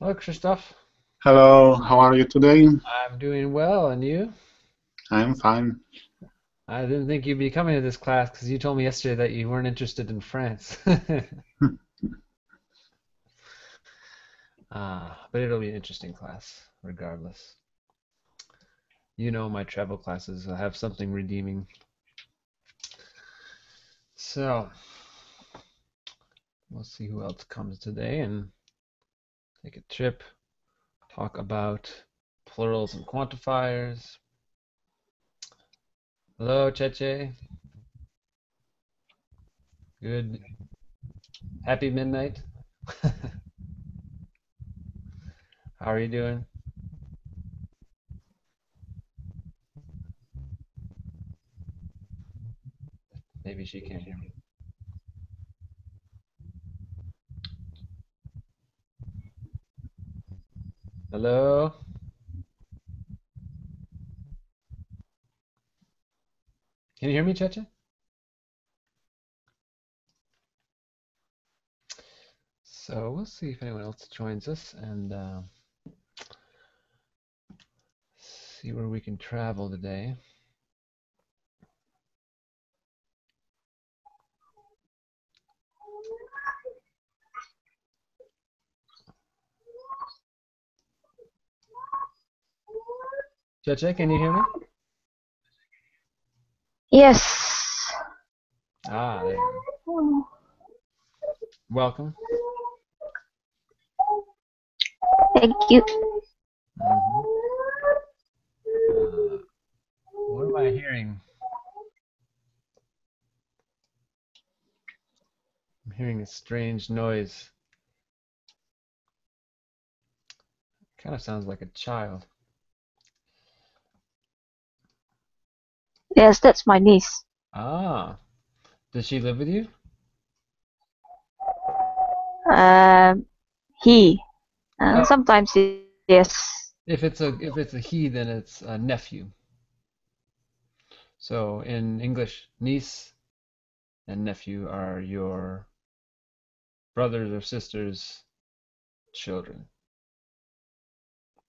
Hello, Christoph. Hello, how are you today? I'm doing well, and you? I'm fine. I didn't think you'd be coming to this class because you told me yesterday that you weren't interested in France. Ah, but it'll be an interesting class, regardless. You know my travel classes have something redeeming. So, we'll see who else comes today and take a trip, talk about plurals and quantifiers. Hello, Cheche. Good. Happy midnight. How are you doing? Maybe she can't hear me. Hello? Can you hear me, Cheche? So we'll see if anyone else joins us and uh, see where we can travel today. Cheche, can you hear me? Yes. Ah, there. Welcome. Thank you. Mhm. Uh, what am I hearing? I'm hearing a strange noise. Kind of sounds like a child. Yes, that's my niece. Ah, does she live with you? Um, he. Uh, Oh, sometimes he, yes. if it's a if it's a he, then it's a nephew. So in English, niece and nephew are your brothers or sisters' children.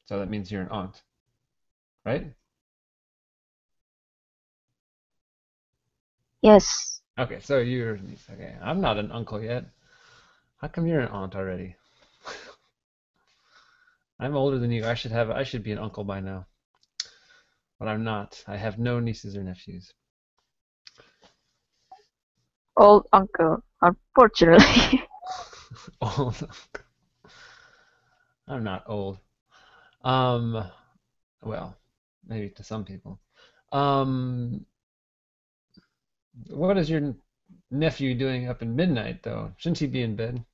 So that means you're an aunt, right? Yes. Okay, so you're a niece. Okay, I'm not an uncle yet. How come you're an aunt already? I'm older than you. I should have I should be an uncle by now, but I'm not. I have no nieces or nephews. Old uncle, unfortunately. Old. I'm not old. Um, well, maybe to some people. Um, what is your nephew doing up in midnight though? Shouldn't he be in bed?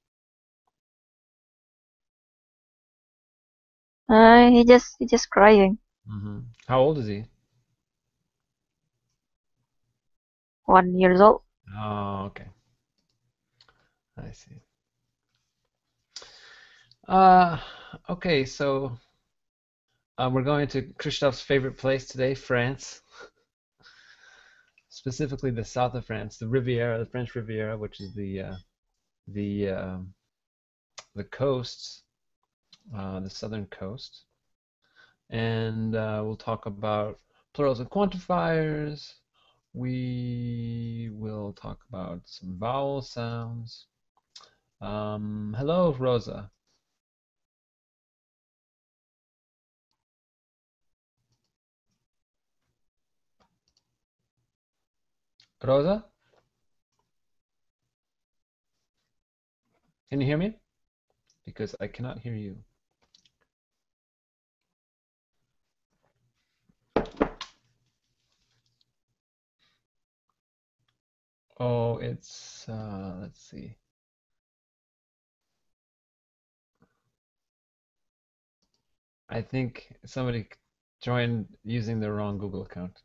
Uh, he just he just crying. hmm How old is he? One years old. Oh, okay. I see. Uh, okay, so uh, we're going to Christophe's favorite place today, France, specifically the south of France, the Riviera, the French Riviera, which is the uh, the um the coasts, uh, the southern coast, and uh, we'll talk about plurals and quantifiers. We will talk about some vowel sounds. Um, hello, Rosa. Rosa, can you hear me? Because I cannot hear you. Oh, it's uh, let's see. I think somebody joined using the wrong Google account,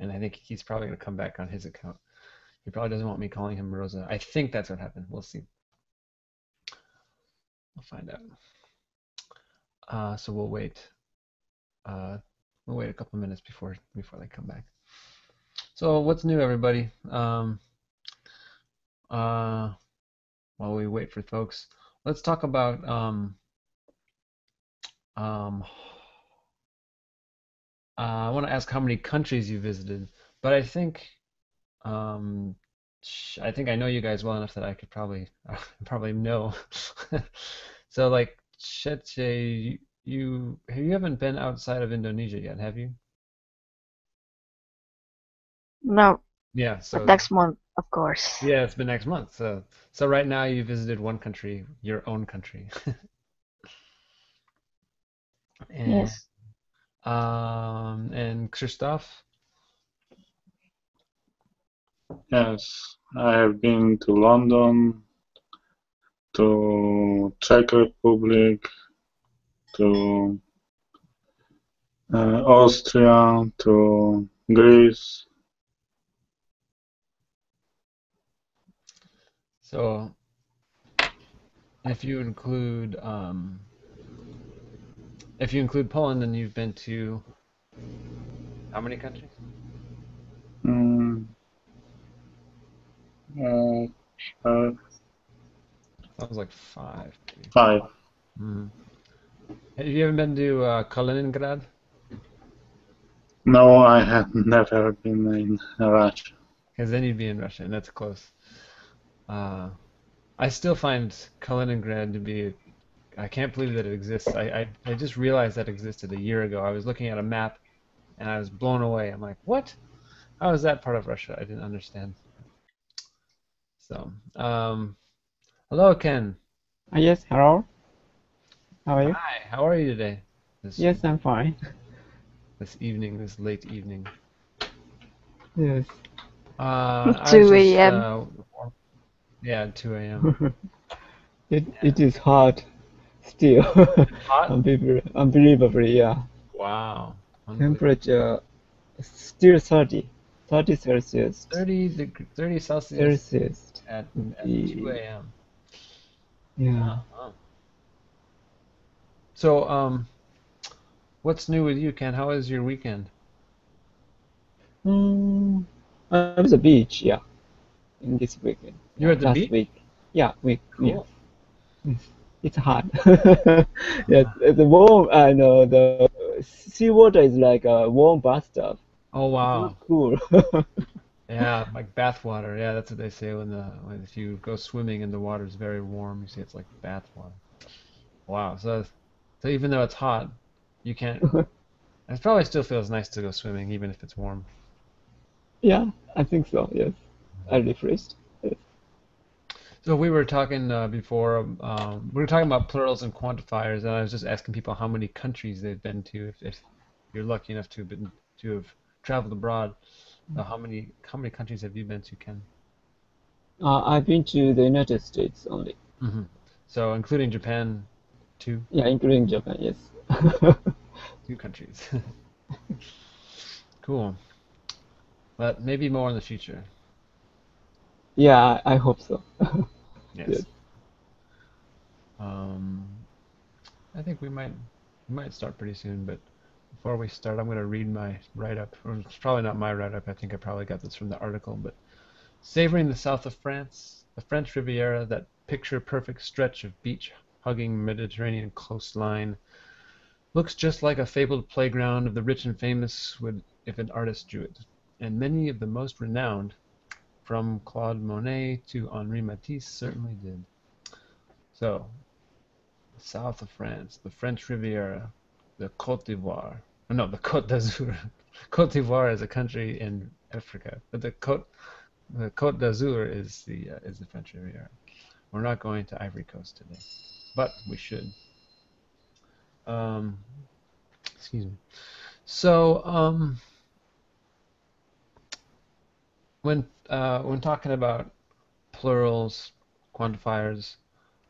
and I think he's probably going to come back on his account. He probably doesn't want me calling him Rosa. I think that's what happened. We'll see. We'll find out. Uh, so we'll wait. Uh, we'll wait a couple minutes before before they come back. So what's new, everybody? Um, uh, while we wait for folks, let's talk about um, um, I want to ask how many countries you visited, but I think um, I think I know you guys well enough that I could probably probably know. So like Shetje, you you you haven't been outside of Indonesia yet, have you? No, Yeah, so next month, of course. yeah, it's been next month. So so right now you visited one country, your own country. And Yes. Um and Christoph, Yes, I have been to London, to Czech Republic, to uh, Austria, to Greece. so if you include um if you include Poland, then you've been to how many countries? Mm, uh, uh, Sounds like five. maybe. five. Mhm. Have you ever been to uh, Kaliningrad? No, I have never been in Russia. Because then you'd be in Russia, and that's close. Uh, I still find Kaliningrad to be. I can't believe that it exists. I, I, I just realized that existed a year ago. I was looking at a map, and I was blown away. I'm like, what? How is that part of Russia? I didn't understand. So, um, hello, Ken. Uh, yes, hello. How are you? Hi. How are you today? This Yes, I'm fine. this evening, this late evening. Yes. Uh, 2 a.m.. uh, yeah, 2 a.m. It it is hot still. Hot? Unbelievably, unbelievably, yeah. Wow. Temperature still 30, 30 Celsius. 30 deg 30 Celsius Celsius. at, at the- 2 a.m. Yeah. Wow. So, um, what's new with you, Ken? How was your weekend? Mm, I'm at the beach, yeah. In this weekend. You were at the Last beach? week. Yeah, week. Yeah. It's hot. yeah, the warm and uh, the seawater is like a warm bathtub. Oh wow. Cool. Yeah, like bath water. Yeah, that's what they say when the when if you go swimming and the water is very warm, you say it's like bath water. Wow. So, so even though it's hot, you can't. It probably still feels nice to go swimming, even if it's warm. Yeah, I think so. Yes, I refreshed. So we were talking uh, before. Um, we were talking about plurals and quantifiers, and I was just asking people how many countries they've been to. If, if you're lucky enough to have been to have traveled abroad, uh, how many how many countries have you been to, Ken? Uh, I've been to the United States only. hmm So including Japan, two Yeah, including Japan. Yes. two countries. Cool. But maybe more in the future. yeah, I hope so. Yes. Um, I think we might we might start pretty soon, but before we start, I'm going to read my write-up. It's probably not my write-up. I think I probably got this from the article, but savoring the south of France, the French Riviera, that picture-perfect stretch of beach-hugging Mediterranean coastline, looks just like a fabled playground of the rich and famous would if an artist drew it. And many of the most renowned, from Claude Monet to Henri Matisse, certainly did. So, the south of France, the French Riviera, the Côte d'Ivoire. No, the Côte d'Azur. Côte d'Ivoire is a country in Africa, but the Côte, the Côte d'Azur is the uh, is the French Riviera. We're not going to Ivory Coast today, but we should. Um, excuse me. So, um, when uh, when talking about plurals, quantifiers,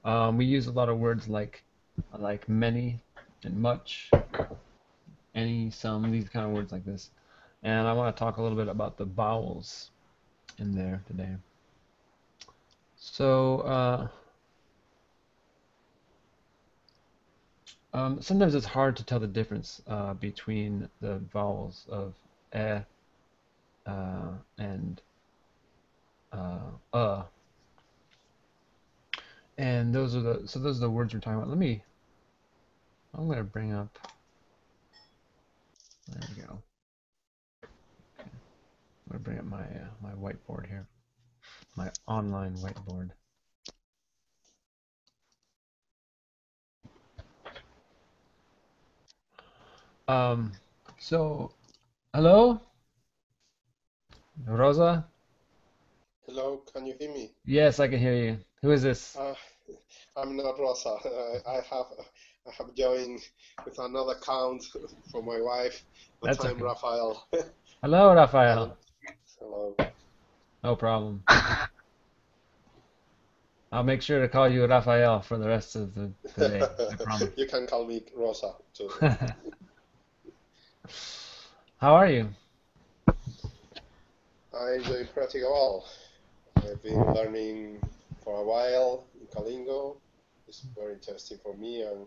um, we use a lot of words like like many and much, any, some, these kind of words like this. And I want to talk a little bit about the vowels in there today. So uh, um, sometimes it's hard to tell the difference uh, between the vowels of eh uh, and uh, uh. And those are the so those are the words we're talking about. Let me I'm to bring up. There we go. Okay. I'm to bring up my uh, my whiteboard here, my online whiteboard. Um, so, hello, Rosa. Hello, can you hear me? Yes, I can hear you. Who is this? Uh, I'm not Rosa. I, I have I have joined with another account for my wife, but That's I'm okay. Rafael. Hello, Rafael. Hello. No problem. I'll make sure to call you Rafael for the rest of the, the day. I promise. you can call me Rosa too. How are you? I'm doing pretty well. I've been learning for a while in Kalingo. It's very interesting for me and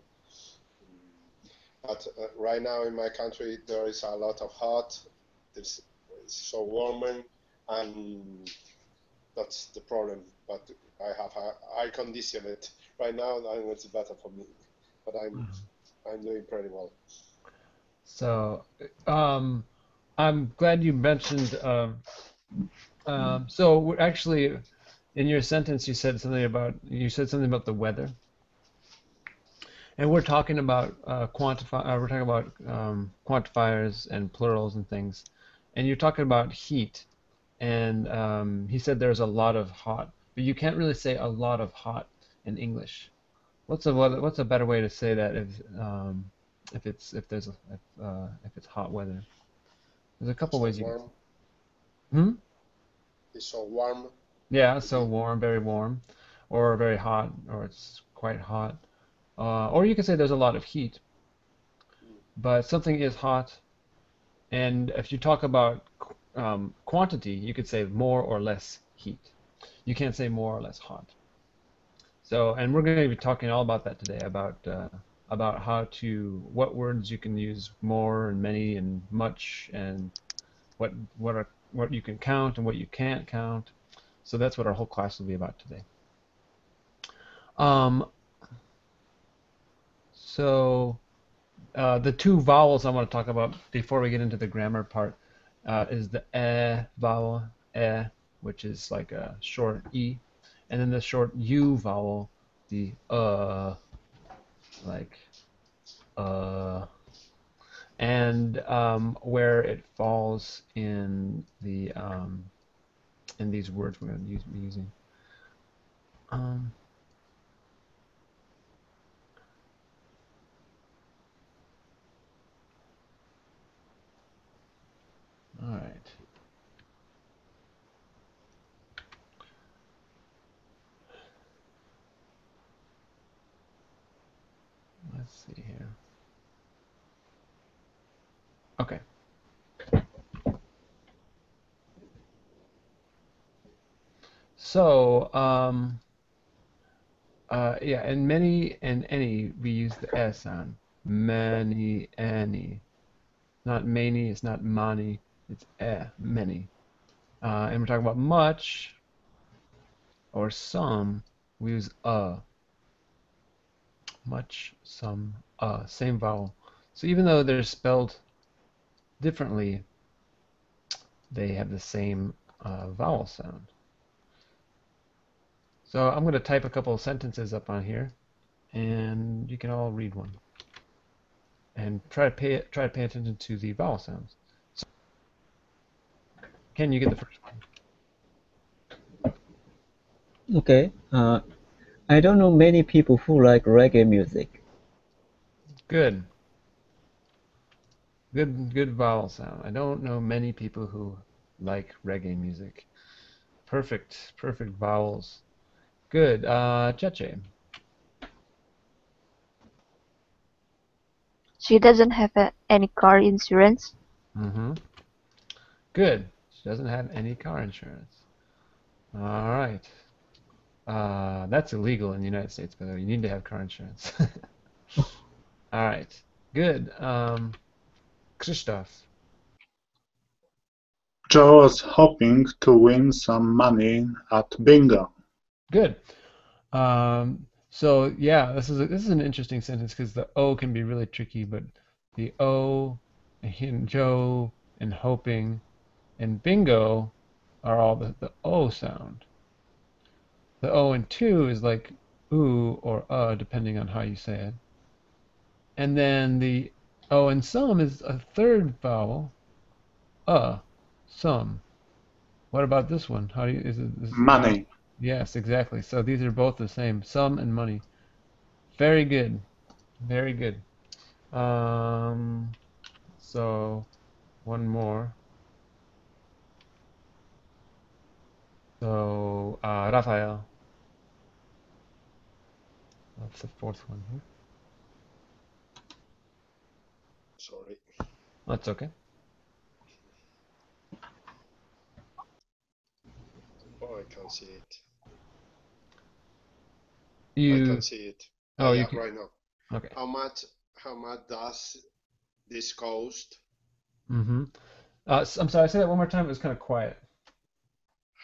but uh, right now in my country there is a lot of hot. It's, it's so warm and that's the problem. But I have a air conditioned right now and it's better for me. But I'm I'm doing pretty well. So, um, I'm glad you mentioned. Um, um, so actually, in your sentence, you said something about you said something about the weather, and we're talking about uh, quantify. Uh, we're talking about um, quantifiers and plurals and things, and you're talking about heat, and um, he said there's a lot of hot, but you can't really say a lot of hot in English. What's a what's a better way to say that if um, if it's if there's a, if, uh, if it's hot weather? There's a couple ways you can. Hmm. It's so warm. Yeah, so warm, very warm, or very hot, or it's quite hot. Uh, or you can say there's a lot of heat. But something is hot, and if you talk about um, quantity, you could say more or less heat. You can't say more or less hot. So, and we're going to be talking all about that today, about uh, about how to what words you can use more and many and much, and what what are what you can count and what you can't count. So that's what our whole class will be about today. Um, so uh, the two vowels I want to talk about before we get into the grammar part uh, is the eh vowel, eh, which is like a short e, and then the short u vowel, the uh, like uh, and um, where it falls in the um, in these words we're going to be using. Um, all right. Let's see here. Okay. So, um, uh, yeah, and many and any, we use the S sound. Many, any. Not many, it's not many, it's eh, many. Uh, and we're talking about much or some, we use uh. Much, some, uh. Same vowel. So even though they're spelled differently, they have the same uh, vowel sound. So I'm going to type a couple of sentences up on here, and you can all read one. And try to pay try to pay attention to the vowel sounds. So, Ken, you get the first one. Okay. Uh, I don't know many people who like reggae music. Good. Good good vowel sound. I don't know many people who like reggae music. Perfect, perfect vowels. Good. Uh, Cheche. She doesn't have a, any car insurance. Mm-hmm. Good. She doesn't have any car insurance. All right. Uh, that's illegal in the United States, by the way. You need to have car insurance. All right. Good. Um, Krzysztof. Joe was hoping to win some money at bingo. Good. Um, So yeah, this is a, this is an interesting sentence because the O can be really tricky, but the O and Joe and hoping and bingo are all the, the O sound. The O and two is like oo or uh, depending on how you say it. And then the O and some is a third vowel, uh, some. What about this one? How do you is it? Is, Money. Yes, exactly. So these are both the same, some and money. Very good, very good. Um, so one more. So uh, Rafael. That's the fourth one here. Sorry. That's okay. Oh, I can't see it. I You. can see it. Oh, you can. right now. Okay. How much? How much does this cost? Mm-hmm. Uh, I'm sorry. I say that one more time. It was kind of quiet.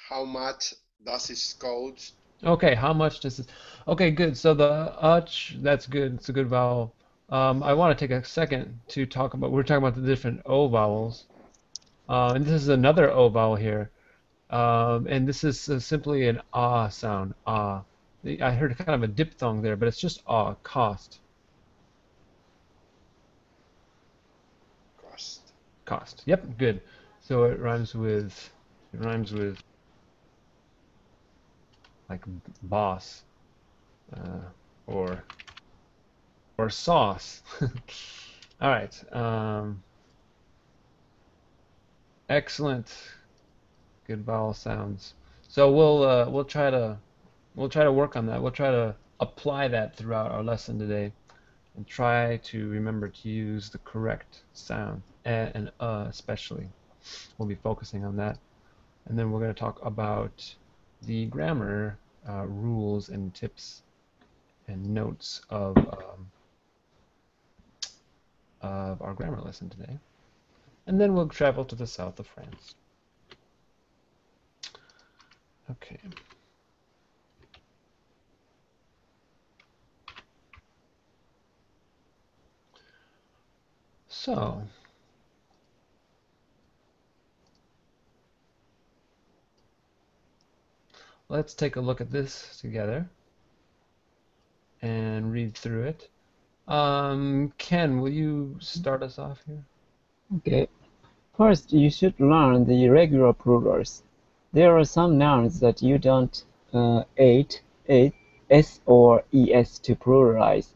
How much does this cost? Okay, how much does this? Okay, good. So the uch, that's good. It's a good vowel. Um, I want to take a second to talk about. We're talking about the different O vowels, uh, and this is another O vowel here, um, and this is uh, simply an ah sound. Ah. I heard kind of a diphthong there, but it's just ah. Cost. Cost. Cost. Yep, good. So it rhymes with. It rhymes with. Like boss, uh, or or sauce. All right. Um, excellent. Good vowel sounds. So we'll uh, we'll try to we'll try to work on that. We'll try to apply that throughout our lesson today, and try to remember to use the correct sound eh and uh especially. We'll be focusing on that, and then we're going to talk about the grammar uh, rules and tips and notes of um, of our grammar lesson today. And then we'll travel to the south of France. Okay. So, let's take a look at this together and read through it. Um, Ken, will you start us off here? Okay. First, you should learn the irregular plurals. There are some nouns that you don't uh, add s or es to pluralize.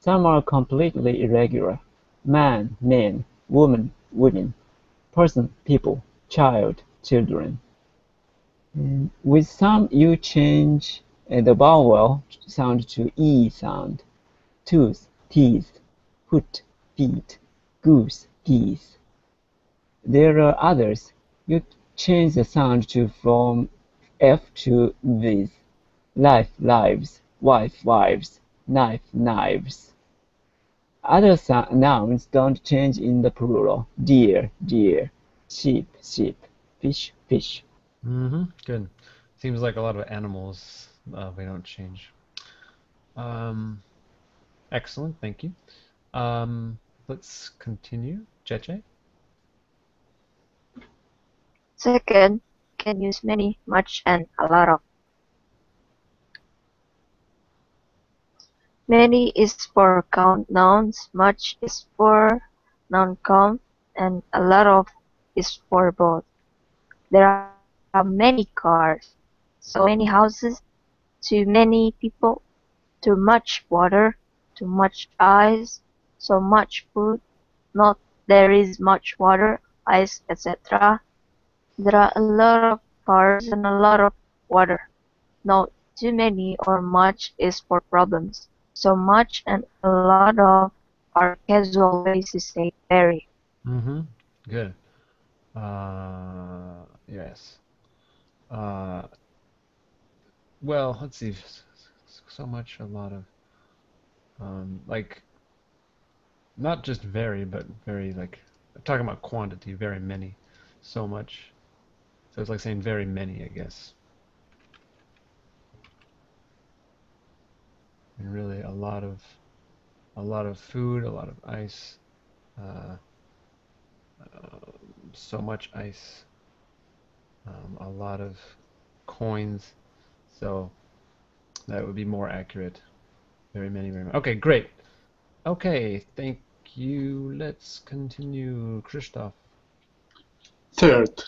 Some are completely irregular. Man, men, woman, women, person, people, child, children. Mm, With some, you change uh, the vowel sound to e sound. Tooth, teeth, foot, feet, goose, geese. There are others. You change the sound to from F to with. Life, lives. Wife, wives. Knife, knives. Other sou- nouns don't change in the plural. Deer, deer. Sheep, sheep. Fish, fish. Mm-hmm. Good. Seems like a lot of animals uh, we don't change. Um, excellent. Thank you. Um, let's continue. Cheche? Second, can use many, much, and a lot of. Many is for count nouns, much is for non-count, and a lot of is for both. There are many cars, so many houses, too many people, too much water, too much ice, so much food, not there is much water, ice, etc. There are a lot of cars and a lot of water. No, too many or much is for problems. So much and a lot of are casual ways to say very. Mm-hmm. Good. Uh, yes. Uh, well, let's see. So much, a lot of, um, like, not just very, but very, like, talking about quantity, very many, so much. So it's like saying very many, I guess. and really a lot of a lot of food, a lot of ice, uh, uh, so much ice, um, a lot of coins. So that would be more accurate. Very many, very many. Okay, great. Okay, thank you. Let's continue, Christoph. Third,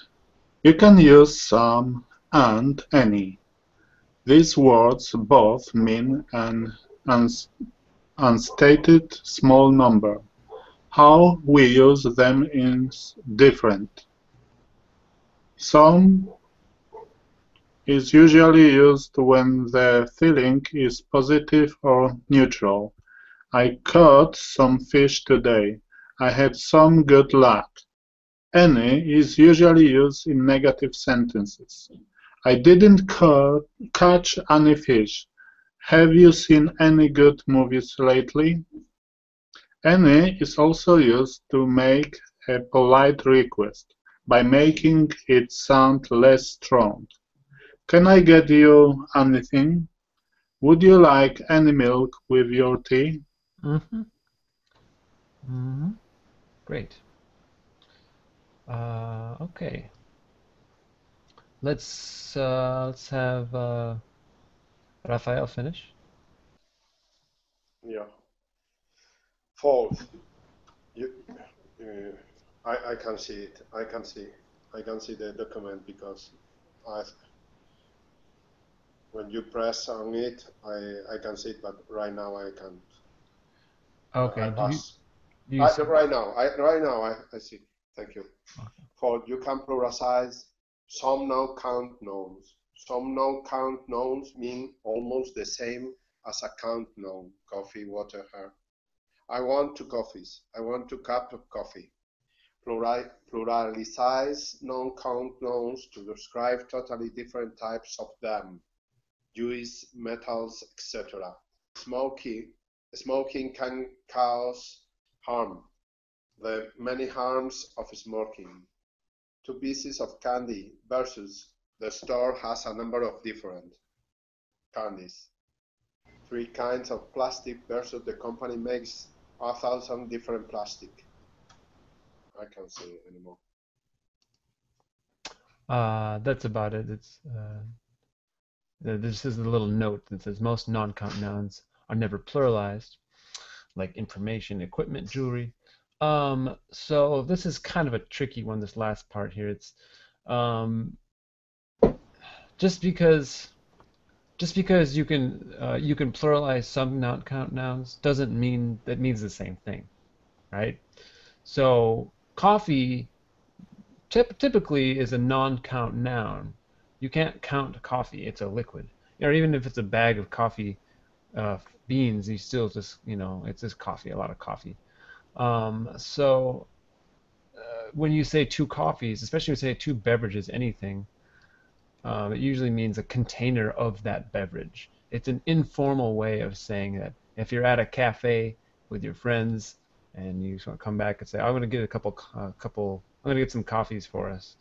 you can use some and any. These words both mean an uns unstated small number. How we use them is different. Some is usually used when the feeling is positive or neutral. I caught some fish today. I had some good luck. Any is usually used in negative sentences. I didn't ca catch any fish. Have you seen any good movies lately? Any is also used to make a polite request by making it sound less strong. Can I get you anything? Would you like any milk with your tea? Mm-hmm. Mm-hmm. Great. Uh, okay. Let's uh, let's have uh, Rafael finish. Yeah. Fourth, you, uh, I, I can see it. I can see. I can see the document because I, when you press on it, I, I can see it, but right now I can't. Okay. I do you, pass. do you I, right now, I, right now I, I see. Thank you. For you can pluralize some non-count nouns. Some non-count nouns mean almost the same as a count noun. Coffee, water, hair. I want two coffees. I want two cups of coffee. Plural, pluralize non-count nouns to describe totally different types of them. Juice, metals, etc. Smoking, smoking can cause harm. The many harms of smoking. Two pieces of candy versus the store has a number of different candies. Three kinds of plastic versus the company makes a thousand different plastic. I can't say anymore. Uh, that's about it. It's uh, this is a little note that says most non-count nouns are never pluralized, like information, equipment, jewelry. Um, so this is kind of a tricky one. This last part here. It's um, just because just because you can uh, you can pluralize some non-count nouns doesn't mean that means the same thing, right? So coffee typ- typically is a non-count noun. You can't count coffee; it's a liquid. Or even if it's a bag of coffee uh, beans, you still just you know it's just coffee, a lot of coffee. Um, so uh, when you say two coffees, especially when you say two beverages, anything, um, it usually means a container of that beverage. It's an informal way of saying that if you're at a cafe with your friends and you just want to come back and say, I'm going to get a couple, uh, couple, I'm going to get some coffees for us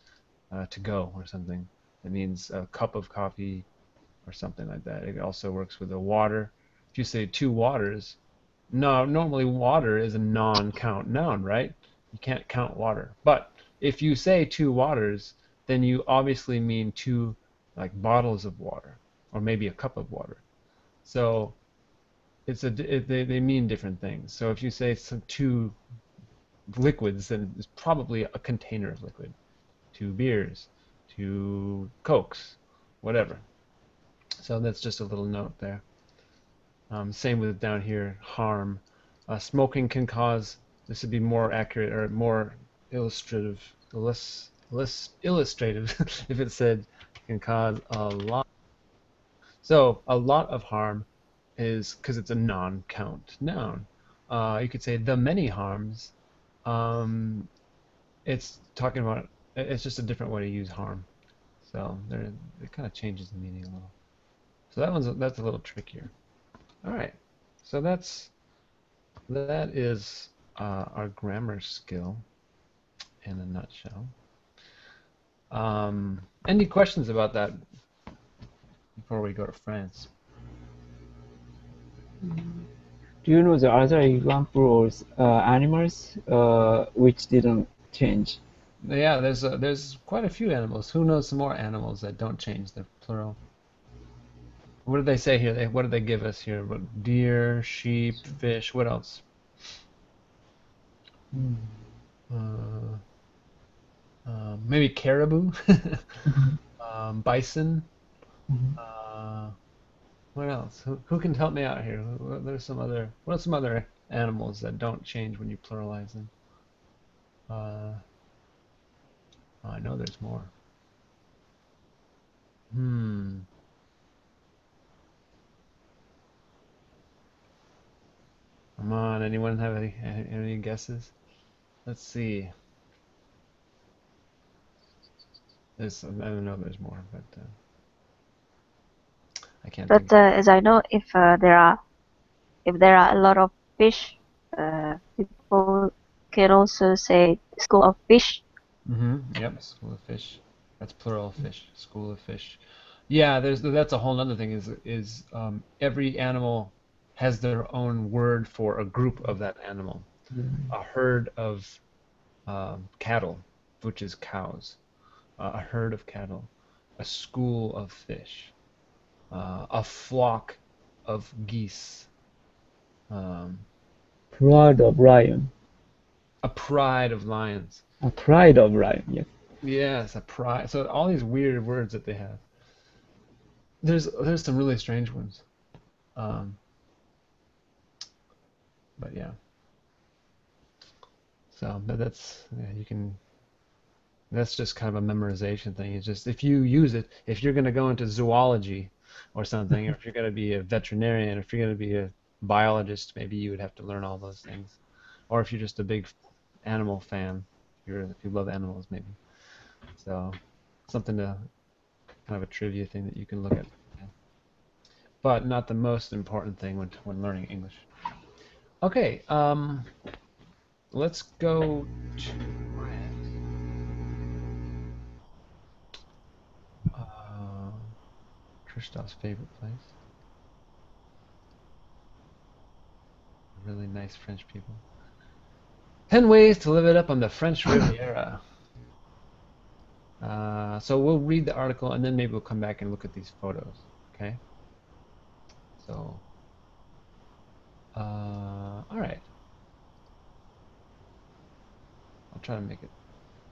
uh, to go or something. It means a cup of coffee or something like that. It also works with the water. If you say two waters, no, normally water is a non-count noun, right? You can't count water. But if you say two waters, then you obviously mean two like bottles of water or maybe a cup of water. So it's a it, they they mean different things. So if you say some two liquids, then it's probably a container of liquid. Two beers, two cokes, whatever. So that's just a little note there. Um, same with down here, harm. Uh, smoking can cause. This would be more accurate or more illustrative, less less illustrative if it said can cause a lot. So a lot of harm is because it's a non-count noun. Uh, you could say the many harms. Um, it's talking about. It's just a different way to use harm. So there, it kind of changes the meaning a little. So that one's that's a little trickier. All right. So that's that is uh, our grammar skill in a nutshell. Um, any questions about that before we go to France? Do you know the other examples, uh, animals, uh, which didn't change? Yeah, there's a, there's quite a few animals. Who knows some more animals that don't change? They're plural. What do they say here? They, what do they give us here? What, deer, sheep, fish. What else? Uh, uh, maybe caribou, um, bison. Uh, what else? Who, who can help me out here? There's some other. What are some other animals that don't change when you pluralize them? Oh, I know there's more. Hmm. Come on, anyone have any any guesses? Let's see. There's I don't know there's more, but uh, I can't. But uh, as I know, if uh, there are if there are a lot of fish, uh, people can also say school of fish. Mm-hmm. Yep, school of fish. That's plural fish. School of fish. Yeah, there's that's a whole other thing. Is is um, every animal has their own word for a group of that animal. A herd of um, cattle, which is cows. Uh, a herd of cattle. A school of fish. Uh, a flock of geese. Um, Pride of lion. a pride of lions. A pride of lion, yes. Yes, a pride. So all these weird words that they have. There's there's some really strange ones. Um, but yeah. So, but that's yeah, you can. That's just kind of a memorization thing. It's just if you use it, if you're going to go into zoology or something, or if you're going to be a veterinarian, if you're going to be a biologist, maybe you would have to learn all those things. Or if you're just a big animal fan, you're if you love animals, maybe. So, something to kind of a trivia thing that you can look at. But not the most important thing when when learning English. Okay, um, let's go to uh, Christoph's favorite place. Really nice French people. Ten ways to live it up on the French Riviera. Uh, so we'll read the article and then maybe we'll come back and look at these photos. Okay. So. Uh, all right. I'll try to make it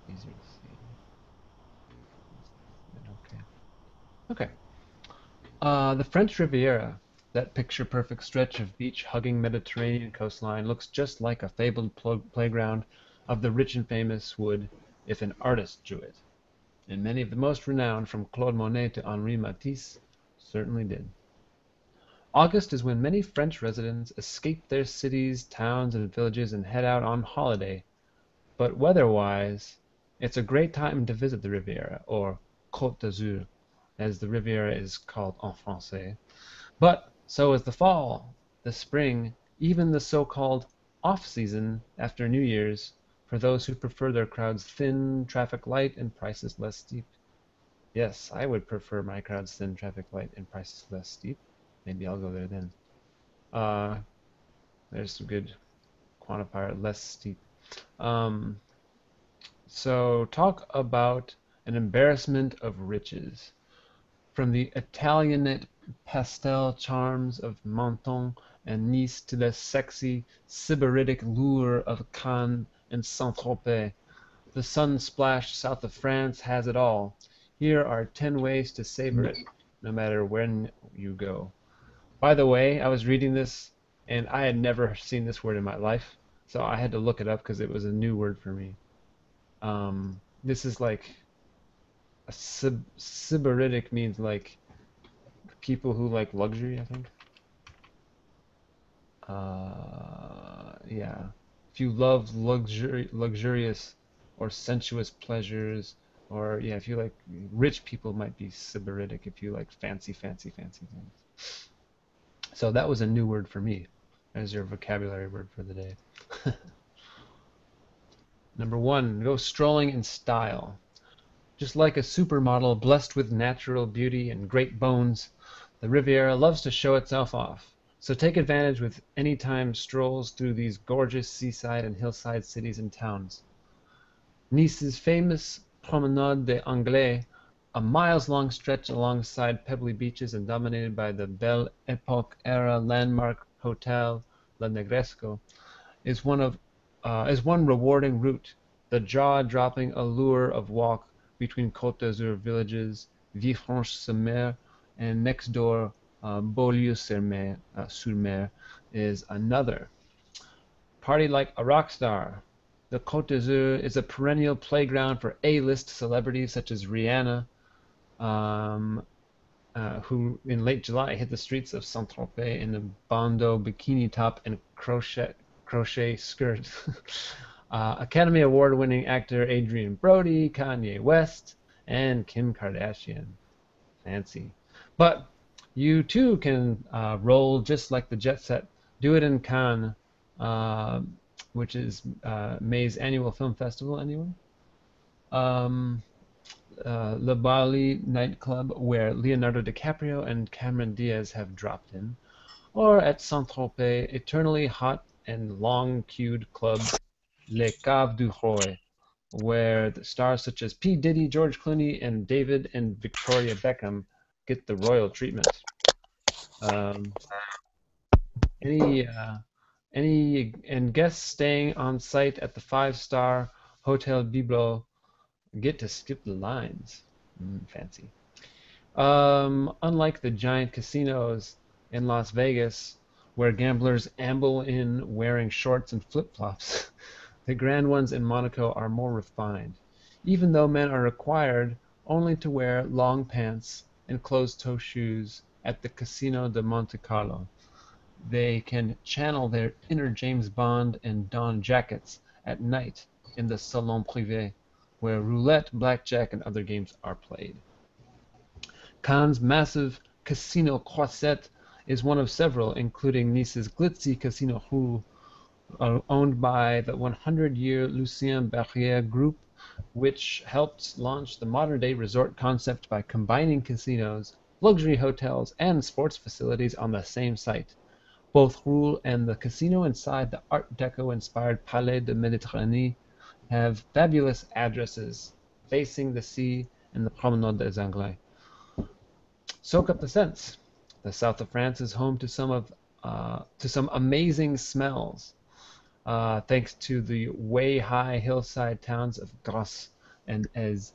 easier to see. Okay. Okay. Uh, the French Riviera, that picture-perfect stretch of beach-hugging Mediterranean coastline, looks just like a fabled pl- playground of the rich and famous would if an artist drew it. And many of the most renowned, from Claude Monet to Henri Matisse, certainly did. August is when many French residents escape their cities, towns, and villages and head out on holiday. But weather-wise, it's a great time to visit the Riviera, or Côte d'Azur, as the Riviera is called en français. But so is the fall, the spring, even the so-called off-season after New Year's, for those who prefer their crowds thin, traffic light, and prices less steep. Yes, I would prefer my crowds thin, traffic light, and prices less steep. Maybe I'll go there then. Uh, there's some good quantifier, less steep. Um, so talk about an embarrassment of riches. From the Italianate pastel charms of Menton and Nice to the sexy sybaritic lure of Cannes and Saint-Tropez, the sun-splashed south of France has it all. Here are 10 ways to savor it, no matter when you go. By the way, I was reading this and I had never seen this word in my life, so I had to look it up because it was a new word for me. Um, this is like a sybaritic means like people who like luxury, I think. Uh, yeah. If you love luxuri- luxurious or sensuous pleasures, or yeah, if you like rich people might be sybaritic if you like fancy, fancy, fancy things. So that was a new word for me as your vocabulary word for the day. Number one, go strolling in style. Just like a supermodel blessed with natural beauty and great bones, the Riviera loves to show itself off. So take advantage with any time strolls through these gorgeous seaside and hillside cities and towns. Nice's famous Promenade des Anglais, a miles long stretch alongside pebbly beaches and dominated by the Belle Epoque era landmark hotel La Negresco, is one of uh, is one rewarding route. The jaw-dropping allure of walk between Côte d'Azur villages, Villefranche-sur-Mer, and next door uh, Beaulieu-sur-Mer uh, is another. Party like a rock star. The Côte d'Azur is a perennial playground for A-list celebrities such as Rihanna, um, uh, who in late July hit the streets of Saint-Tropez in a bandeau bikini top and crochet crochet skirt. uh, Academy Award winning actor Adrien Brody, Kanye West, and Kim Kardashian. Fancy. But you too can uh, roll just like the Jet Set. Do it in Cannes, uh, which is uh, May's annual film festival. anyway. Um, uh, Le Baoli nightclub, where Leonardo DiCaprio and Cameron Diaz have dropped in, or at Saint-Tropez, eternally hot and long-queued club Les Caves du Roi, where stars such as P. Diddy, George Clooney, and David and Victoria Beckham get the royal treatment. Um, any uh, any and guests staying on site at the five-star Hotel Biblo get to skip the lines. Mm, fancy. Um, unlike the giant casinos in Las Vegas, where gamblers amble in wearing shorts and flip-flops, the grand ones in Monaco are more refined, even though men are required only to wear long pants and closed-toe shoes at the Casino de Monte Carlo. They can channel their inner James Bond and don jackets at night in the Salon Privé, where roulette, blackjack, and other games are played. Cannes' massive Casino Croisette is one of several, including Nice's glitzy Casino Ruhl, uh, owned by the 100-year Lucien Barrière Group, which helped launch the modern-day resort concept by combining casinos, luxury hotels, and sports facilities on the same site. Both Ruhl and the casino inside the Art Deco-inspired Palais de Méditerranée have fabulous addresses facing the sea and the Promenade des Anglais. Soak up the sense. The south of France is home to some of uh, to some amazing smells, uh, thanks to the way high hillside towns of Grasse and Eze,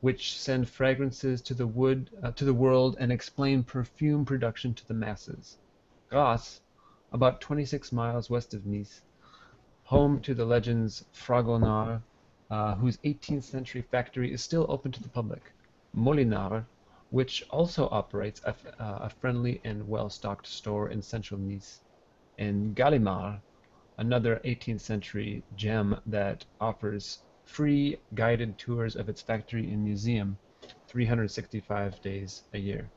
which send fragrances to the wood uh, to the world and explain perfume production to the masses. Grasse, about 26 miles west of Nice, home to the legends Fragonard, uh, whose 18th century factory is still open to the public, Molinard, which also operates a, uh, a friendly and well-stocked store in central Nice, and Galimard, another 18th century gem that offers free guided tours of its factory and museum 365 days a year.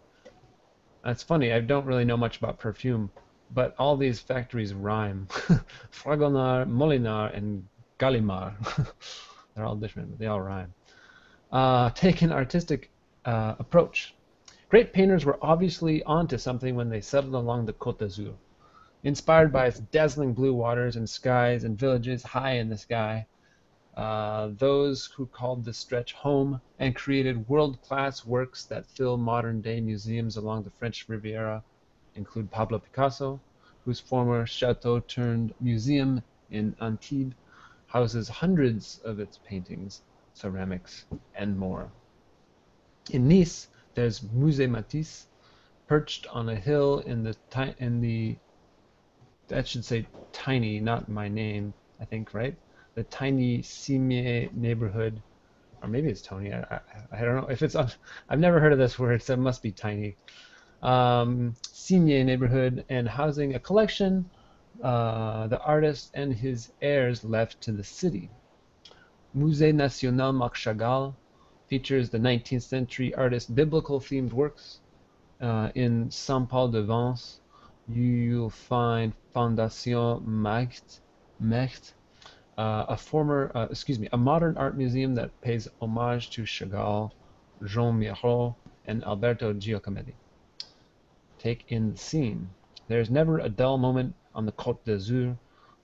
That's funny, I don't really know much about perfume, but all these factories rhyme. Fragonard, Molinard, and Galimard. They're all different, but they all rhyme. Uh, take an artistic uh, approach. Great painters were obviously onto something when they settled along the Côte d'Azur. Inspired by its dazzling blue waters and skies and villages high in the sky, uh, those who called this stretch home and created world-class works that fill modern-day museums along the French Riviera include Pablo Picasso, whose former chateau turned museum in Antibes houses hundreds of its paintings, ceramics, and more. In Nice, there's Musée Matisse, perched on a hill in the in the that should say tiny, not my name, I think, right? The tiny Cimiez neighborhood, or maybe it's Tony. I, I, I don't know if it's. I've never heard of this word, so it must be tiny. Um, Cimiez neighborhood and housing a collection uh, the artist and his heirs left to the city. Musée National Marc Chagall features the 19th century artist biblical themed works. Uh, in Saint Paul de Vence, you'll find Fondation Maeght, Maeght uh, a former, uh, excuse me, a modern art museum that pays homage to Chagall, Jean Miro, and Alberto Giacometti. Take in the scene. There is never a dull moment on the Côte d'Azur,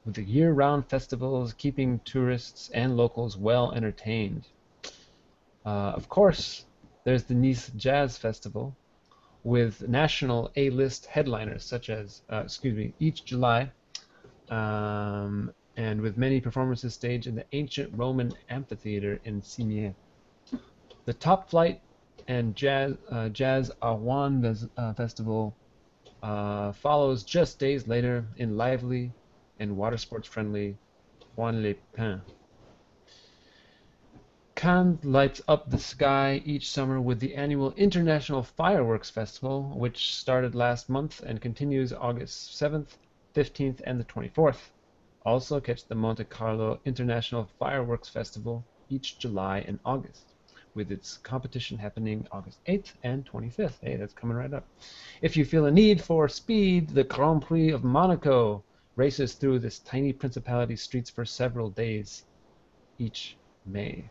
with the year-round festivals keeping tourists and locals well entertained. Uh, of course, there's the Nice Jazz Festival, with national A-list headliners such as, uh, excuse me, each July, um, and with many performances staged in the ancient Roman amphitheater in Cimiez. The Top Flight and Jazz uh, Jazz à Juan uh, Festival uh, follows just days later in lively and water sports friendly Juan-les-Pins. Cannes lights up the sky each summer with the annual International Fireworks Festival, which started last month and continues August 7th, 15th, and the 24th. Also catch the Monte Carlo International Fireworks Festival each July and August, with its competition happening August 8th and 25th. Hey, that's coming right up. If you feel a need for speed, the Grand Prix of Monaco races through this tiny principality streets for several days each May.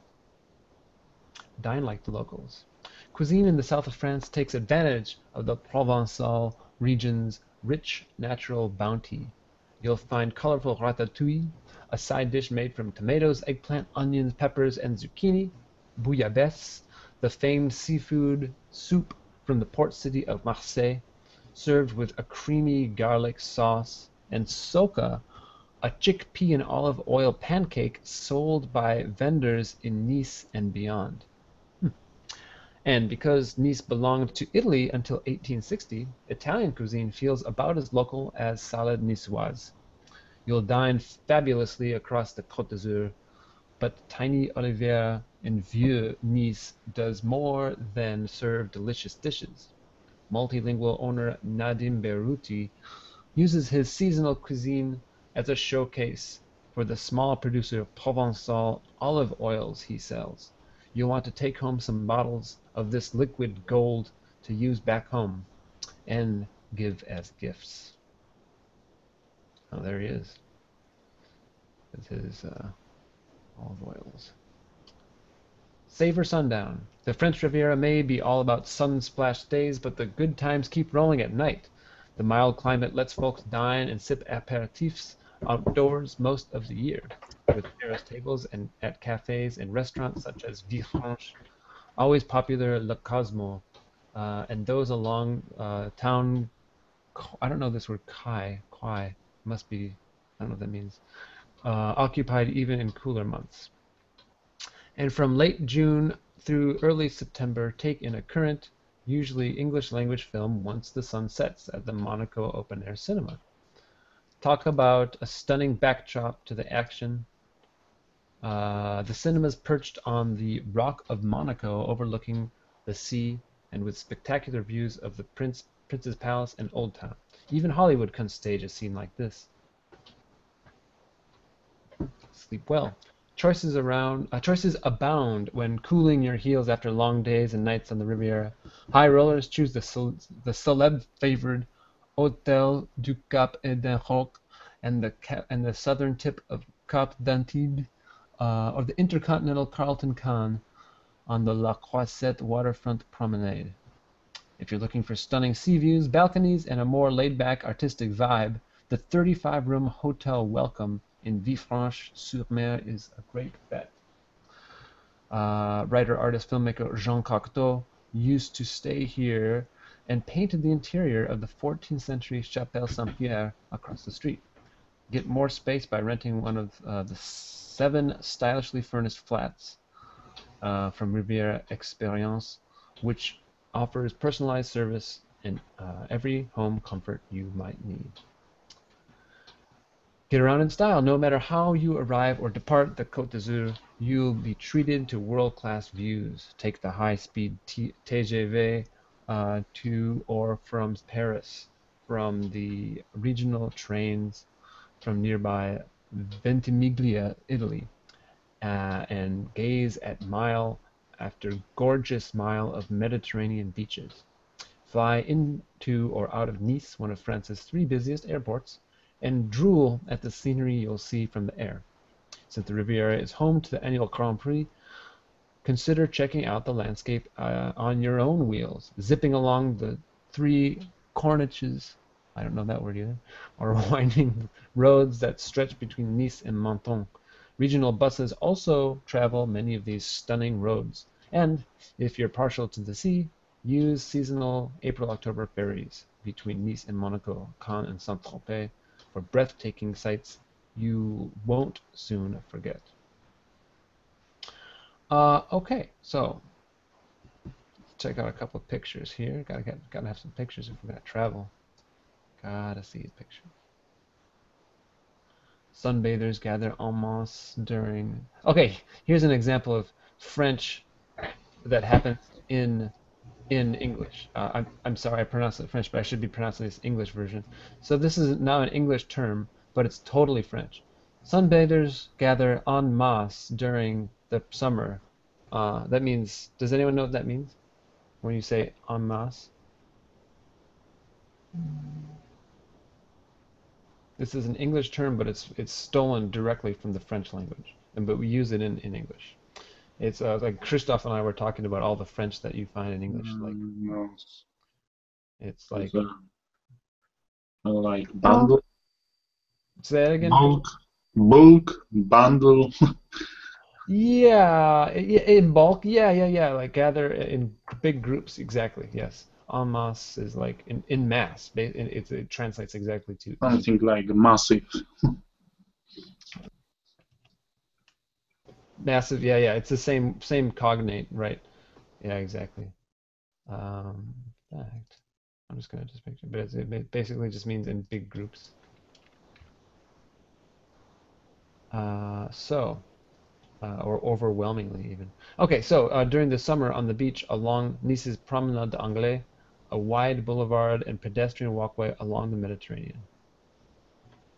Dine like the locals. Cuisine in the south of France takes advantage of the Provençal region's rich natural bounty. You'll find colorful ratatouille, a side dish made from tomatoes, eggplant, onions, peppers, and zucchini, bouillabaisse, the famed seafood soup from the port city of Marseille, served with a creamy garlic sauce, and soca, a chickpea and olive oil pancake sold by vendors in Nice and beyond. And because Nice belonged to Italy until 1860, Italian cuisine feels about as local as salad niçoise. You'll dine fabulously across the Côte d'Azur, but tiny Olivier in Vieux Nice does more than serve delicious dishes. Multilingual owner Nadim Beyrouti uses his seasonal cuisine as a showcase for the small producer of Provençal olive oils he sells. You'll want to take home some bottles of this liquid gold to use back home and give as gifts. Oh, there he is with his uh, olive oils. Savor sundown. The French Riviera may be all about sun-splashed days, but the good times keep rolling at night. The mild climate lets folks dine and sip aperitifs outdoors most of the year, with terrace tables and at cafes and restaurants such as Villefranche, always popular Le Cosmo, uh, and those along uh, town. I don't know this word Kai, Quai, must be. I don't know what that means. Uh, occupied even in cooler months. And from late June through early September, take in a current, usually English language film once the sun sets at the Monaco Open Air Cinema. Talk about a stunning backdrop to the action. Uh, the cinemas perched on the Rock of Monaco overlooking the sea and with spectacular views of the Prince, Prince's Palace and Old Town. Even Hollywood can stage a scene like this. Sleep well. Choices around uh, choices abound when cooling your heels after long days and nights on the Riviera. High rollers choose the the celeb favored Hôtel du Cap et and the and the southern tip of Cap d'Antibes, uh, or the intercontinental Carlton Cannes on the La Croisette waterfront promenade. If you're looking for stunning sea views, balconies, and a more laid-back artistic vibe, the 35-room Hotel Welcome in Villefranche-sur-Mer is a great bet. Uh, writer, artist, filmmaker Jean Cocteau used to stay here and painted the interior of the 14th century Chapelle Saint-Pierre across the street. Get more space by renting one of uh, the seven stylishly furnished flats uh, from Riviera Experience, which offers personalized service and uh, every home comfort you might need. Get around in style. No matter how you arrive or depart the Côte d'Azur, you'll be treated to world-class views. Take the high-speed TGV uh, to or from Paris, from the regional trains from nearby Ventimiglia, Italy, uh, and gaze at mile after gorgeous mile of Mediterranean beaches. Fly into or out of Nice, one of France's three busiest airports, and drool at the scenery you'll see from the air. Since the Riviera is home to the annual Grand Prix, consider checking out the landscape uh, on your own wheels, zipping along the three corniches I don't know that word either, or winding roads that stretch between Nice and Menton. Regional buses also travel many of these stunning roads. And if you're partial to the sea, use seasonal April-October ferries between Nice and Monaco, Cannes and Saint-Tropez for breathtaking sights you won't soon forget. Uh, okay, so check out a couple of pictures here. Gotta get, gotta have some pictures if we're gonna travel. Gotta see his picture. Sunbathers gather en masse during. Okay, here's an example of French that happens in in English. Uh, I'm I'm sorry, I pronounced it French, but I should be pronouncing this English version. So this is now an English term, but it's totally French. Sunbathers gather en masse during the summer. Uh, that means. Does anyone know what that means? When you say en masse. This is an English term, but it's it's stolen directly from the French language, and but we use it in, in English. It's uh, like Christophe and I were talking about all the French that you find in English. Like Mm, no. it's like It's, uh, like bundle, say that again. bulk, bulk, bundle. Yeah, in bulk. Yeah, yeah, yeah. Like gather in big groups. Exactly. Yes. En masse is like in, in mass. It, it, it translates exactly to. Something like massive. Massive, yeah, yeah. It's the same same cognate, right? Yeah, exactly. Um, in fact, I'm just gonna just picture, but it's, it basically just means in big groups. Uh, so, uh, or overwhelmingly even. Okay, so uh, during the summer on the beach along Nice's Promenade d'Anglais, a wide boulevard and pedestrian walkway along the Mediterranean.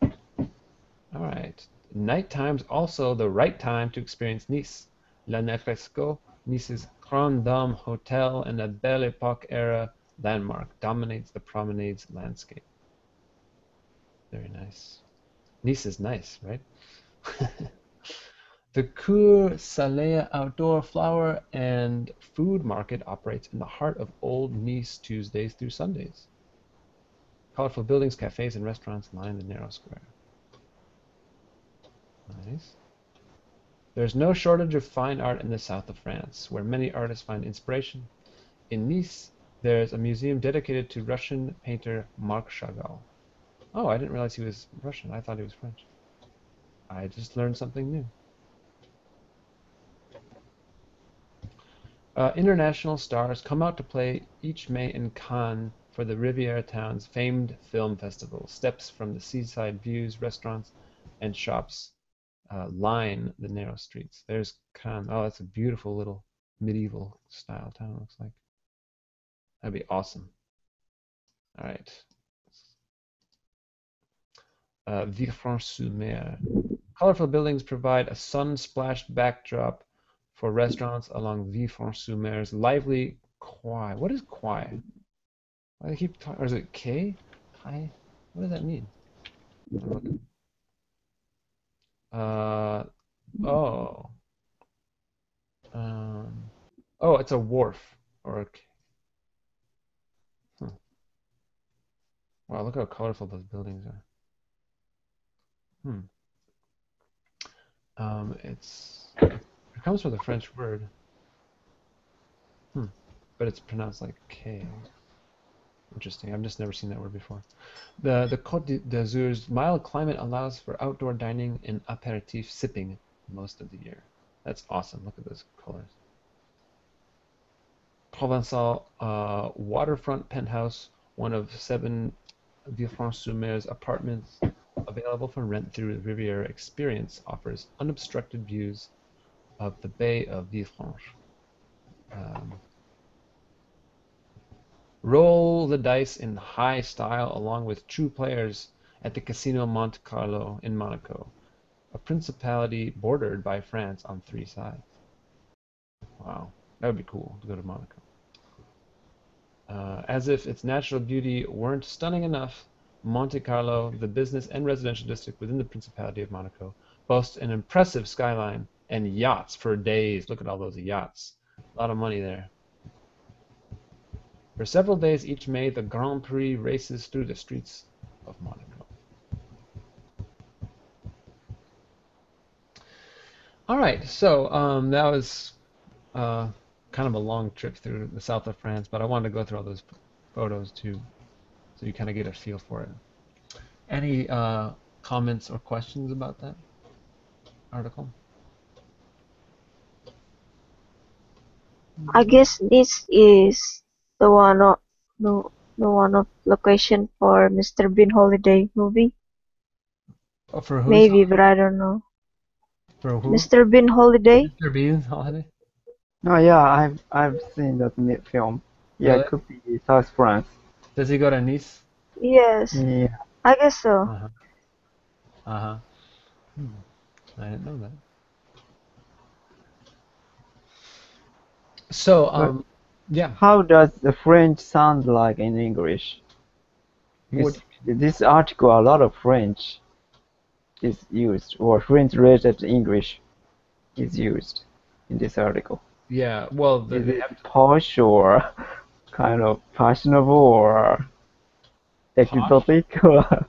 All right. Nighttime's also the right time to experience Nice. La Negresco, Nice's Grand Dame Hotel and a Belle Epoque era landmark, dominates the promenade's landscape. Very nice. Nice is nice, right? the Cours Saleya outdoor flower and food market operates in the heart of Old Nice Tuesdays through Sundays. Colorful buildings, cafes, and restaurants line the narrow square. Nice. There's no shortage of fine art in the south of France, where many artists find inspiration. In Nice, there's a museum dedicated to Russian painter Marc Chagall. Oh, I didn't realize he was Russian. I thought he was French. I just learned something new. Uh, international stars come out to play each May in Cannes for the Riviera town's famed film festival. Steps from the seaside views, restaurants, and shops uh, line the narrow streets. There's Cannes. Oh, that's a beautiful little medieval style town. Looks like that'd be awesome. All right. Uh, Villefranche-sur-Mer. Colorful buildings provide a sun-splashed backdrop for restaurants along Villefranche-sur-Mer's lively Quai. What is Quai? Why do I keep talking? Or is it K? What does that mean? Uh, oh. Um, oh, it's a wharf or a. Huh. Wow, look how colorful those buildings are. Hmm. Um, it's it comes from the French word. Hmm. But it's pronounced like K. Interesting. I've just never seen that word before. The the Côte d'Azur's mild climate allows for outdoor dining and aperitif sipping most of the year. That's awesome. Look at those colors. Provençal uh, waterfront penthouse, one of seven Villefranche-sur-Mer's apartments available for rent through the Riviera Experience, offers unobstructed views of the Bay of Villefranche. Um, roll the dice in high style along with true players at the Casino Monte Carlo in Monaco, a principality bordered by France on three sides. Wow, that would be cool to go to Monaco. Uh, as if its natural beauty weren't stunning enough, Monte Carlo, the business and residential district within the Principality of Monaco, boasts an impressive skyline and yachts for days. Look at all those yachts. A lot of money there. For several days each May, the Grand Prix races through the streets of Monaco. All right, so um, that was uh, kind of a long trip through the south of France, but I wanted to go through all those photos too, so you kind of get a feel for it. Any uh, comments or questions about that article? I guess this is the one of the, the one of location for Mr. Bean holiday movie. Oh, for who? Maybe, but I don't know. For who? Mr. Bean holiday? Mr. Bean's holiday. Oh yeah, I've I've seen that mi- film. Yeah, Really? it could be South France. Does he go to Nice? Yes, Yeah. I guess so. Uh huh. Uh huh. Hmm. I didn't know that. So, um, yeah. How does the French sound like in English? Because this article, a lot of French is used, or French-related English is used in this article. Yeah. Well, the, Is it posh or kind of fashionable or exotic? Or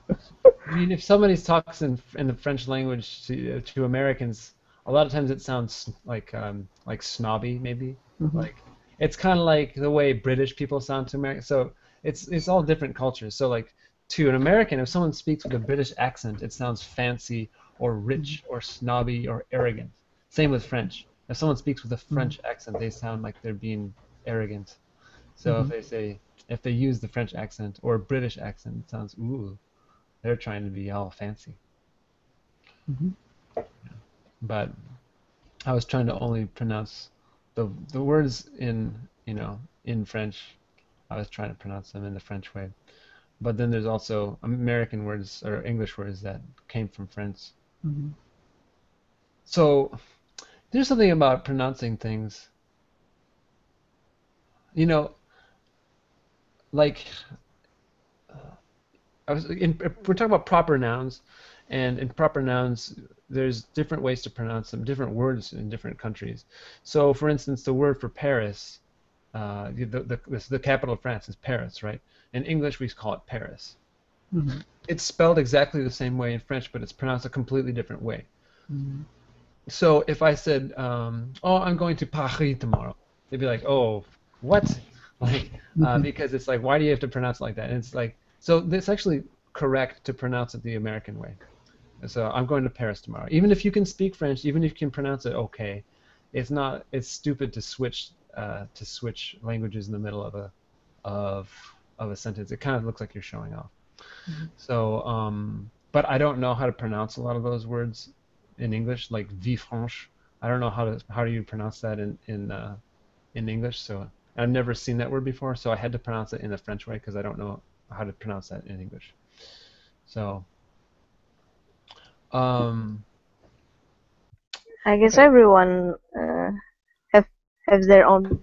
I mean, if somebody talks in in the French language to, to Americans, a lot of times it sounds like um, like snobby, maybe. Mhm. Like it's kind of like the way British people sound to Americans. So it's it's all different cultures. So like to an American, if someone speaks with a British accent, it sounds fancy or rich or snobby or arrogant. Same with French. If someone speaks with a French accent, they sound like they're being arrogant. So if Mhm. they say if they use the French accent or British accent, it sounds ooh, they're trying to be all fancy. Mhm. But I was trying to only pronounce the the words in you know in French. I was trying to pronounce them in the French way. But then there's also American words or English words that came from French. Mhm. So there's something about pronouncing things. You know, like uh, I was in, we're talking about proper nouns, and in proper nouns, there's different ways to pronounce them, different words in different countries. So, for instance, the word for Paris, uh, the, the, the, the capital of France is Paris, right? In English, we call it Paris. Mhm. It's spelled exactly the same way in French, but it's pronounced a completely different way. Mhm. So if I said, um, "Oh, I'm going to Paris tomorrow," they'd be like, "Oh, what?" Like, uh, because it's like, why do you have to pronounce it like that? And it's like, so it's actually correct to pronounce it the American way. So I'm going to Paris tomorrow. Even if you can speak French, even if you can pronounce it okay, it's not. It's stupid to switch uh, to switch languages in the middle of a of of a sentence. It kind of looks like you're showing off. So, um, but I don't know how to pronounce a lot of those words in English, like villefranche. I don't know how to how do you pronounce that in in uh, in English. So I've never seen that word before, so I had to pronounce it in the French way because I don't know how to pronounce that in English. So, um, I guess everyone uh, have have their own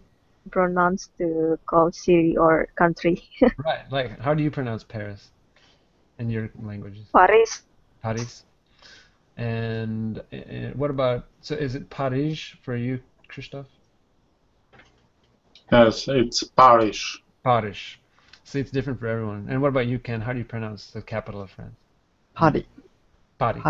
pronouns to call city or country. right, like how do you pronounce Paris in your languages? Paris, Paris. And uh, what about so is it Paris for you, Christoph? Yes, it's Paris. Paris. See, it's different for everyone. And what about you, Ken? How do you pronounce the capital of France? Paris. Paris.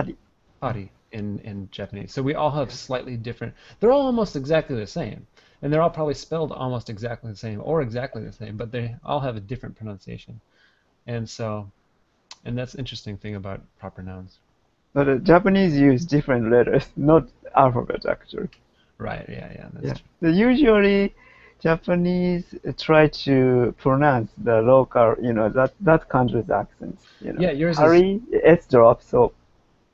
Paris in, in Japanese. So we all have slightly different. They're all almost exactly the same, and they're all probably spelled almost exactly the same or exactly the same, but they all have a different pronunciation. And so, and that's the interesting thing about proper nouns. But uh, Japanese use different letters, not alphabet actually. Right? Yeah, yeah. That's Yeah. true. Usually Japanese try to pronounce the local, you know, that that country's accents. You know, Yeah, yours is- Paris, S drop, so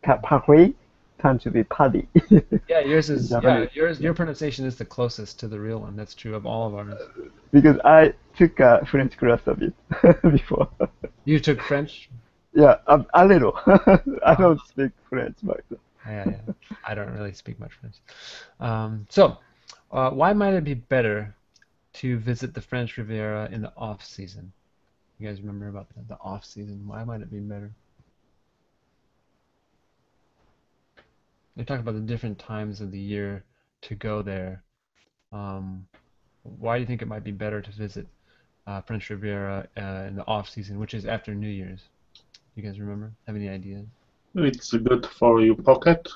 Paris tend to be Paris. Yeah, yours is. Yeah, yours. Your pronunciation is the closest to the real one. That's true of all of ours. because I took a French class a bit before. You took French. yeah, a, a little. I don't speak French then. Yeah, yeah. I don't really speak much French. Um, so, uh, why might it be better to visit the French Riviera in the off season? You guys remember about the, the off season? Why might it be better? They talk about the different times of the year to go there. Um, why do you think it might be better to visit uh, French Riviera uh, in the off season, which is after New Year's. You guys remember? Have any ideas? It's good for your pocket.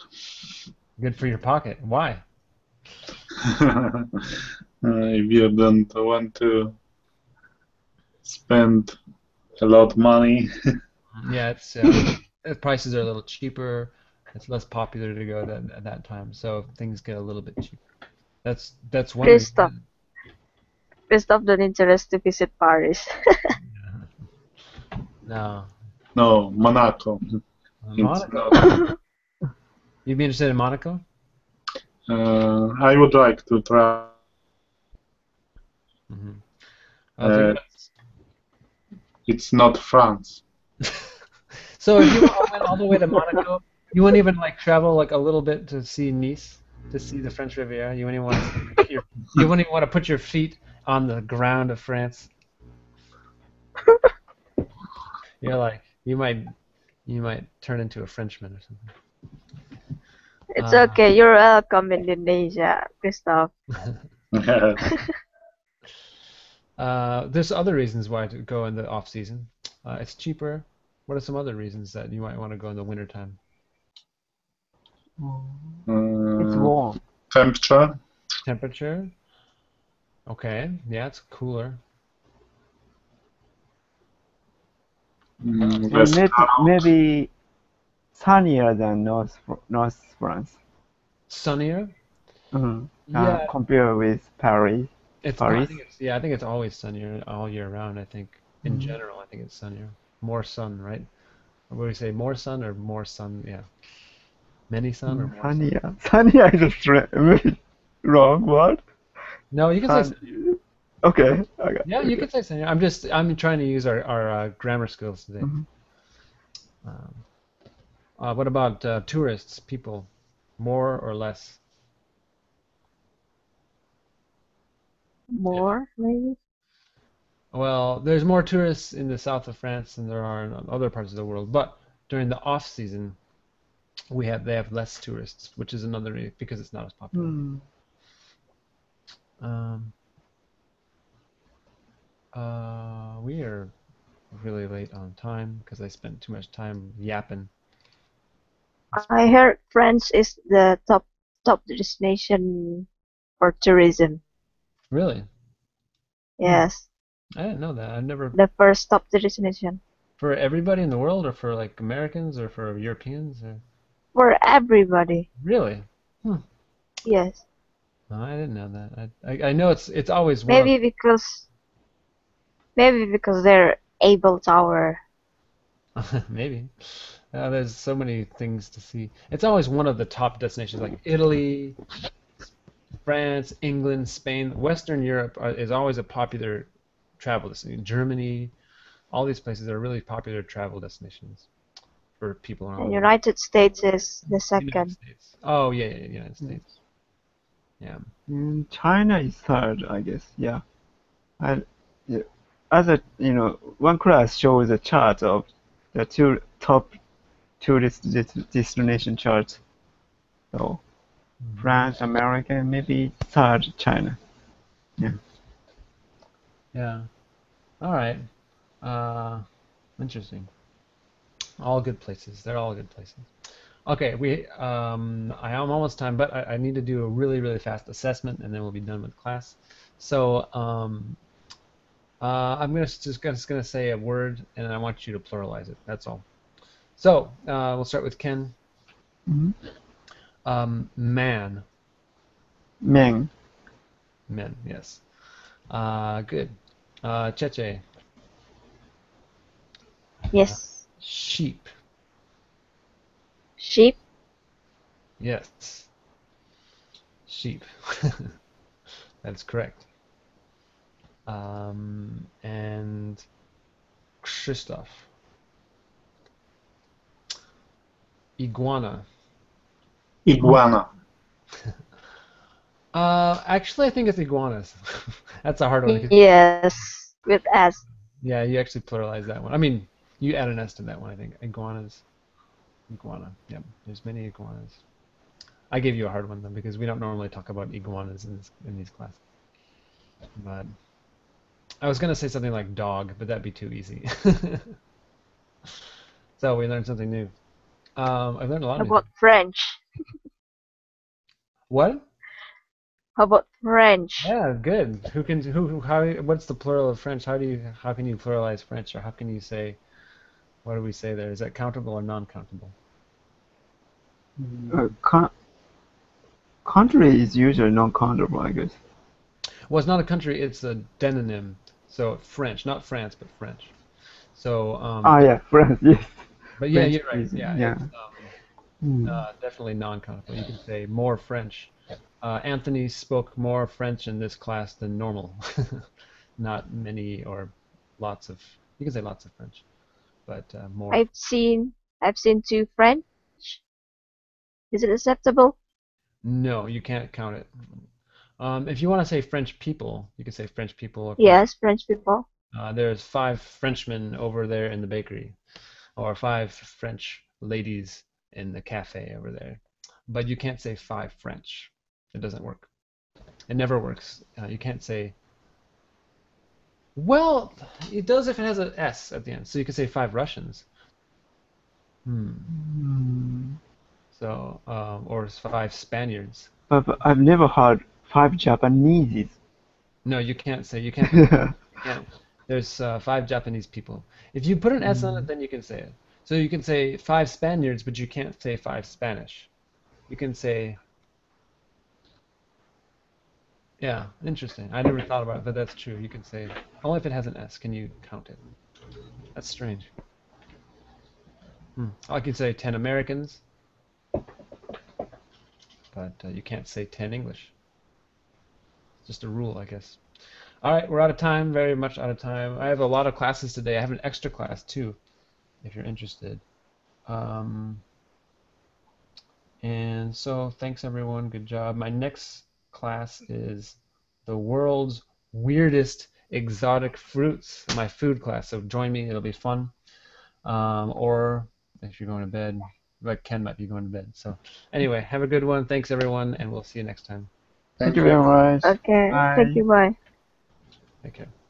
Good for your pocket. Why? uh, if you don't want to spend a lot of money. Yeah, it's uh, the prices are a little cheaper. It's less popular to go that, at that time, so things get a little bit cheaper. That's that's one. Christoph. reason. Christoph don't interest to visit Paris. No. no, Monaco. Monaco. You'd be interested in Monaco? Uh, I would like to try. Mm-hmm. Uh, It's not France. so if you went all the way to Monaco, you wouldn't even like travel like a little bit to see Nice, to see the French Riviera. You wouldn't even want to put your, you wouldn't even want to put your feet on the ground of France. You're like you might you might turn into a Frenchman or something. It's Ah. okay. You're welcome in Indonesia, Christoph. Uh, there's other reasons why to go in the off season. Uh, it's cheaper. What are some other reasons that you might want to go in the wintertime? It's Uh, warm. temperature. Temperature. Okay, yeah, it's cooler. Mm, And less maybe, maybe sunnier than North North France. Sunnier. Mhm. Yeah. Uh, compared with Paris. It's, I Paris? think it's yeah, I think it's always sunnier all year round. I think in Mhm. general, I think it's sunnier. More sun, right? What do we say? More sun or more sun? Yeah. Many sun or more sun? Sunnier. Sunnier is a stra- maybe wrong word. No, you can say. sun- Sun- okay. okay. Yeah, you can say sunnier. I'm just I'm trying to use our our uh, grammar skills today. Mhm. Um, uh, what about uh, tourists, people? More or less? More, maybe? Well, there's more tourists in the south of France than there are in other parts of the world. But during the off season, we have they have less tourists, which is another re- because it's not as popular. Hmm. Um, uh, we are really late on time because I spent too much time yapping. I heard France is the top top destination for tourism. Really? Yes, I didn't know that. I've never the first top destination for everybody in the world, or for like Americans, or for Europeans, or for everybody. really? Yes, No, I didn't know that. I I, I know it's it's always maybe because maybe because they're Eiffel Tower. Maybe. Uh, there's so many things to see. It's always one of the top destinations, like Italy, France, England, Spain. Western Europe are, is always a popular travel destination. Germany, all these places are really popular travel destinations for people around the world. United States is the second. Oh yeah, yeah, United States. Yeah. Mm, China is third, I guess. Yeah. I, yeah. Other, you know, one class shows a chart of the two top tourist des- destination charts. So France, America, maybe third China. Yeah. Yeah. All right. Uh, interesting. All good places. They're all good places. Okay, we. Um, I am almost time, but I, I need to do a really, really fast assessment, and then we'll be done with class. So, um, uh, I'm gonna just gonna, just gonna say a word, and I want you to pluralize it. That's all. So, uh, we'll start with Ken. Mhm. Um, man. Men, Men. Yes. Uh, good. Uh, Cheche. Yes, Sheep. sheep. Yes. Sheep. That's correct. Um, and Christoph. Iguana. Iguana. Uh, actually, I think it's iguanas. That's a hard one. Yes, with S. Yeah, you actually pluralize that one. I mean, you add an S to that one, I think. Iguanas. Iguana. Yep. There's many iguanas. I gave you a hard one though because we don't normally talk about iguanas in this in these classes. But I was gonna say something like dog, but that'd be too easy. so we learned something new. Um, I've learned a lot How about French? What? How about French? Yeah, good. Who can who who- how what's the plural of French? How do you how can you pluralize French or how can you say what do we say there? Is that countable or non-countable? Uh, con- country is usually non-countable, I guess. Well, it's not a country, it's a demonym. So French, not France, but French. So um Ah, yeah, France, yes. but yeah, French you're right. Yeah, yeah. um, Hmm. uh, definitely non-countable. You can say more French. Uh, Anthony spoke more French in this class than normal. Not many or lots of. You can say lots of French, but uh, more. I've seen I've seen two French. Is it acceptable? No, you can't count it. Um, if you want to say French people, you can say French people. Yes, French people. Uh, there's five Frenchmen over there in the bakery, or five French ladies in the cafe over there. But you can't say five French. It doesn't work. It never works. Uh, you can't say. Well, it does if it has an S at the end. So you could say five Russians. Hmm. Hmm. So, um, or five Spaniards. But, but I've never heard five Japanese. No, you can't say. You can't. you can't. There's uh, five Japanese people. If you put an S on it, then you can say it. So you can say five Spaniards, but you can't say five Spanish. You can say. Yeah, interesting. I never thought about it, but that's true. You can say only if it has an S can you count it. That's strange. Hmm. I could say ten Americans, but uh, you can't say ten English. Just a rule, I guess. All right, we're out of time, very much out of time. I have a lot of classes today. I have an extra class too, if you're interested. Um, and so, thanks everyone. Good job. My next class is the world's weirdest exotic fruits. My food class. So join me. It'll be fun. Um, or if you're going to bed, like Ken might be going to bed. So anyway, have a good one. Thanks everyone, and we'll see you next time. Thank you very much. Okay. Bye. Thank you. Bye. Take care.